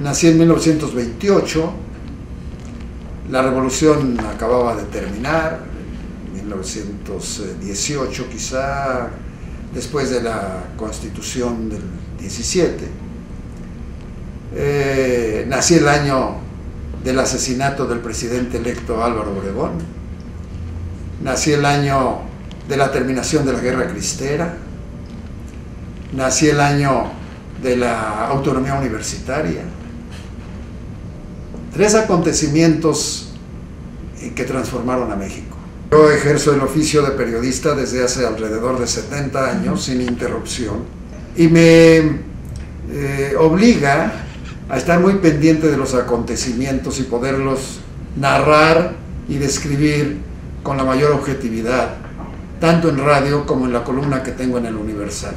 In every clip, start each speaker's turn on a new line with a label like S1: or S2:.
S1: Nací en 1928, la revolución acababa de terminar, 1918 quizá, después de la constitución del 17. Eh, nací el año del asesinato del presidente electo Álvaro Obregón. Nací el año de la terminación de la guerra cristera. Nací el año de la autonomía universitaria. Tres acontecimientos que transformaron a México. Yo ejerzo el oficio de periodista desde hace alrededor de 70 años, sin interrupción, y me eh, obliga a estar muy pendiente de los acontecimientos y poderlos narrar y describir con la mayor objetividad, tanto en radio como en la columna que tengo en el Universal.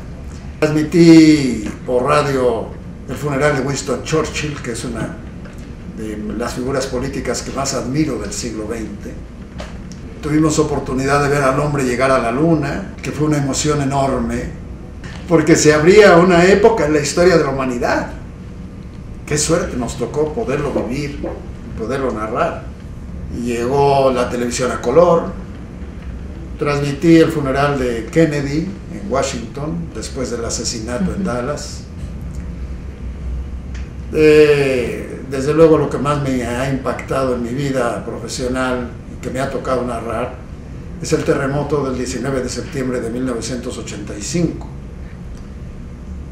S1: Transmití por radio el funeral de Winston Churchill, que es una de las figuras políticas que más admiro del siglo XX. Tuvimos oportunidad de ver al hombre llegar a la luna, que fue una emoción enorme, porque se abría una época en la historia de la humanidad. Qué suerte nos tocó poderlo vivir, poderlo narrar. llegó la televisión a color, transmití el funeral de Kennedy en Washington, después del asesinato en Dallas. Eh, desde luego lo que más me ha impactado en mi vida profesional y que me ha tocado narrar es el terremoto del 19 de septiembre de 1985,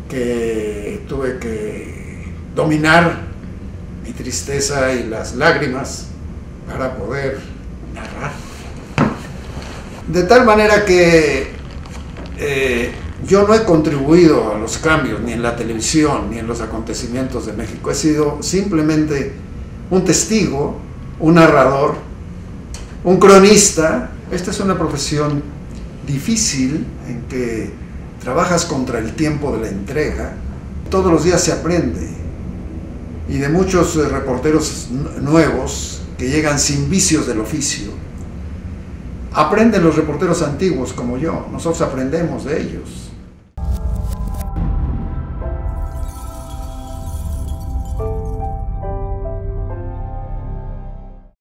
S1: que tuve que dominar mi tristeza y las lágrimas para poder narrar. De tal manera que eh, yo no he contribuido a los cambios ni en la televisión ni en los acontecimientos de México. He sido simplemente un testigo, un narrador, un cronista. Esta es una profesión difícil en que trabajas contra el tiempo de la entrega. Todos los días se aprende. Y de muchos eh, reporteros nuevos que llegan sin vicios del oficio, aprenden los reporteros antiguos como yo. Nosotros aprendemos de ellos.